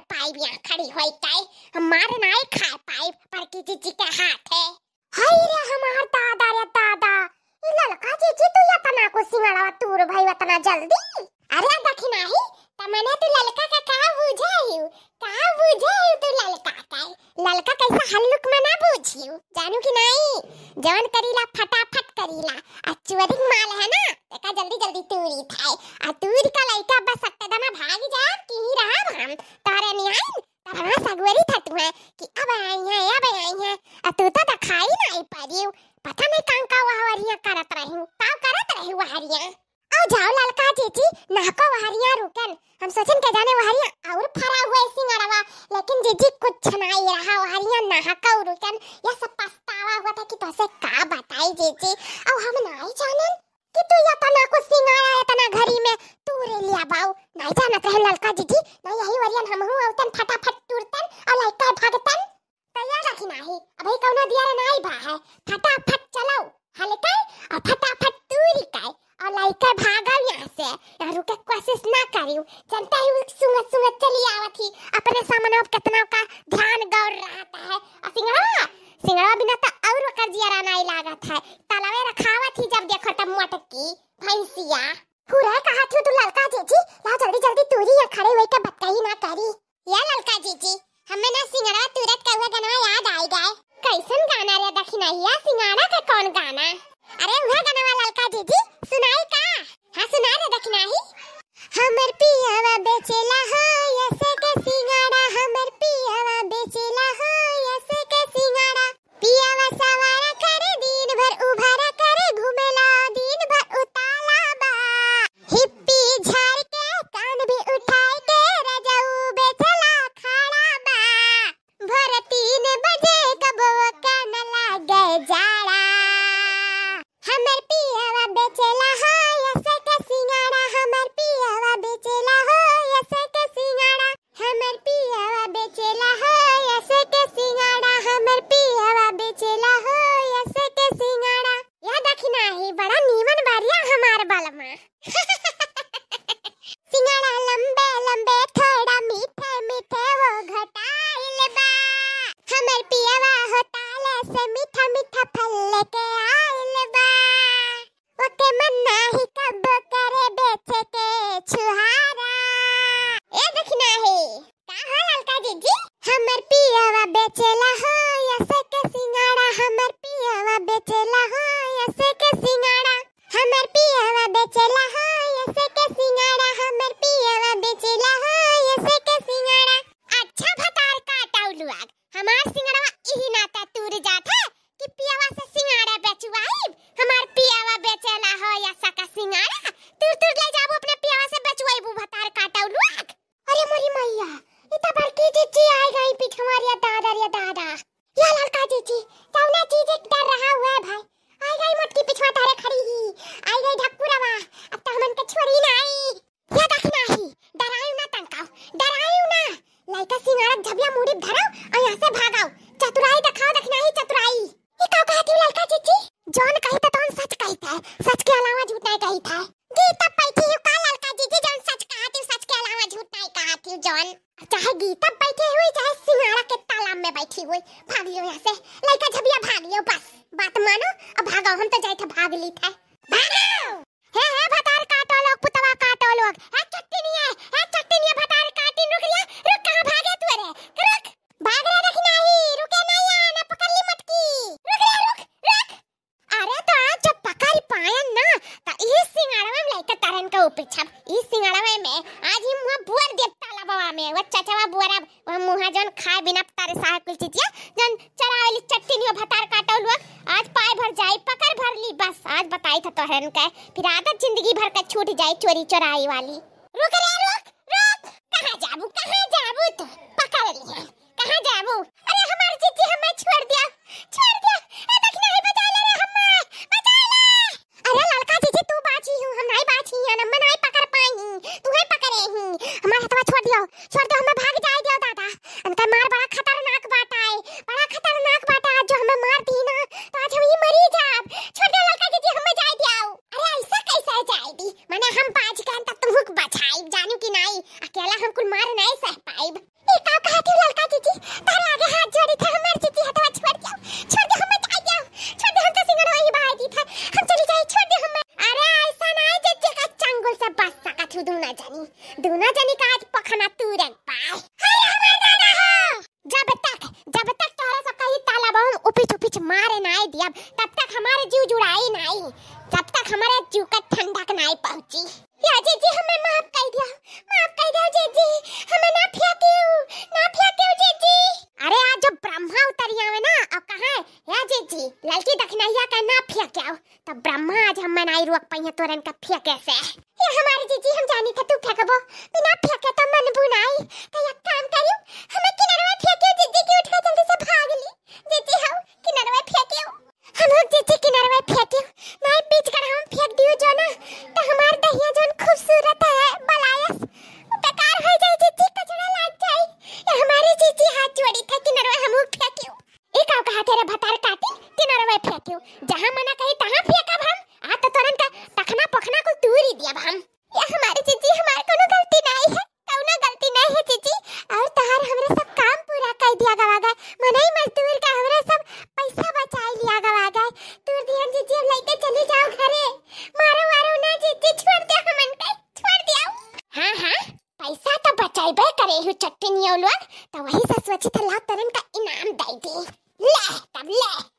पर पाइप यहाँ खड़ी हो गई मार नहीं खाए पाइप, पर की जीजी के हाथ है। हाय रे हमार दादा रे दादा। ये ललका जीजी तू ये तना को सिंगाड़ा तूर भाई वतना जल्दी। अरे देखी नहीं तमने तू ललका का कहा बुझाई कहा बुझाई तू ललका का? ललका कैसा हल्लुक में ना बुझियो जानू कि नहीं? जवन करीला, फटाफट करीला। आ चोरिंग माल है ना देखा जल्दी जल्दी तूरी थाए आ तूर का लड़का बस सकता भाग जा कि ही रहा हम। तारे निहाई तारा सगवरी थत में कि अब आई है अब आई है आ तू तो दिखाई नहीं परियो पता नहीं कहाँ का वहरिया करत रहू का करत रहू वहरिया आओ जाओ ललका जीजी नाको वहरिया रुकन हम सोचन के जाने वहरिया और फरा हुए सिंगड़वा लेकिन जीजी कुछ नहीं रहा वहरिया नाहका रुकन ये सब पछतावा हुआ था कि तोसे का बताई जीजी अब हम नहीं जानन कि तू या तना को सिंगाड़ा है तना घरी में तू रे लिया बाऊ नहीं जानत रहे ललका जीजी नहीं यही वरियन हम हूँ औतन फटाफट तुरतन और लइका भागतन तैयार रखी नहीं अभी कौनो दिया नहीं भा है फटाफट चलाओ हल्का और फटाफट दूरी का और लइका भागा यहाँ से यहाँ रुके कोशिश ना करियो जनता ही सुंग सुंग चली आवत ही अपने सामने अब कितना का ध्यान गौर रहता है और सिंगड़ा सिंगड़ा बिना तो और ओकर जियारा नहीं लागत है तलावे रखावत ही जब देखो तब मटकी भैंसिया पूरा कहा थी तू ललका जीजी? लाओ जल्दी जल्दी, तूरी यहाँ खड़े हुए के ही ना करी। या ललका जीजी, हमें ना सिंगड़ा तुरत का हुआ गाना याद आई गए कैसन गाना रे दखिना या सिंगाड़ा? करे बेचे के छुहारा ए तालाब वो भाग लियो यहाँ से। लड़का झबिया भाग लियो बस। बात मानो, अब भागो, हम तो जाए थे भाग ली था। भागो! हे हे, भतार काटो लोग, पुतवा काटो लोग, हे चट्टी नहीं है हे चट्टी नहीं है भतार काटी रुक लिया रुक कहाँ भागे तू रे रुक भाग रहा रख नहीं रुके नहीं है ना पकड़ ली मटकी रुक रे रुक रुक अरे तो आज जब पकड़ पायन ना तो इस सिंगाड़ा में लेके तरन का ऊपर छप इस सिंगाड़ा में मैं आज ही मुँह बुआर देता लबावा में वो चचवा बुआरा वो मुँह जन खाए बिना तारे साह कुल चीजिया जन चरावली चट्टी नहीं भतार काटो लोग आज पाए भर जाए पकड़ भर ली बस आज बताई था तोहरन का फिर आदत ज़िंदगी भर का छूट जाए चोरी चोराई वाली रुक रे रुक कहाँ जाबू कहाँ जाबू तो पकड़ लिया कहाँ जाबू अरे हमार जीजी हमें छोड़ दिया छोड़ दिया ए देखना ही बचा ले रे हमें बचा ले अरे लड़का जीजी तू बाची हूँ हम नहीं बाची हैं हम नहीं पकड़ पाई तू ही पकड़े ही हथवा छोड़ दियो छोड़ दियो, हमें भाग जाए दियो दादा। उनका मार बड़ा खतरनाक बात है, बड़ा खतरनाक बात है जो हमें मार दी ना तो आज हम ही मरी जाब। छोड़ दियो लड़का दीदी हमें जाए दियो अरे ऐसा कैसे जाए दी माने हम पाँच तुम हुक बचाई जानू की नहीं? अकेला हम कुल मार नहीं सह पाइब। हमारे जीव जुड़ाई नाई तब तक हमारे जीव का ठंडक नाई पहुँची। या जीजी, हमें माफ़ कर दिया। माफ़ कर दिया जीजी। हमें ना फेंकियो ना फेंकियो जीजी? अरे, आज जब ब्रह्मा उतर आवे ना, अब कहा है? या जीजी, लड़की दखनैया का ना फेंक्याओ तब ब्रह्मा आज हम नाई रोक पहिया तोरन का फेंके से ये हमारी जीजी, हम जानी था तू फेंकबो बिना फेंके तो मन बुनाई। तो एक काम करियो, हमें किनारे में फेंकियो जीजी? की उठा जल्दी से भाग ली जीजी हम किनारे फेंकियो हम लोग जीजी किनारे फेंकियो नहीं बीच कर हम फेंक दियो जो ना तो हमार दहिया जोन खूबसूरत है बलायस बेकार हो जाए जीजी कचरा लाग जाए ये हमारी जीजी हाथ जोड़ी था किनारे हम लोग फेंकियो एक आव कहा तेरे भतार काटी किनारे फेंकियो। जहाँ मना कही तहां फेंकब हम। आ तो तुरंत टखना पखना को दूर ही दिया हम। ये हमारी जीजी हमारे कोनो गलती नहीं है। कौनो गलती नहीं है जीजी और तहार हमरे सब काम पूरा कर दिया गवा गए। मनई मजदूर का हमरे सब पैसा बचा लिया गवा गए। दूर दिहन जीजी अब लेके चले जाओ घरे। मारो मारो ना जीजी छोड़ दे हमन के छोड़ दिया हाँ हाँ। पैसा तो बचाइबे करे हु चट्टनियो लोग तो वही से सोची था ला तरन का इनाम दे दी। Lehta, lehta.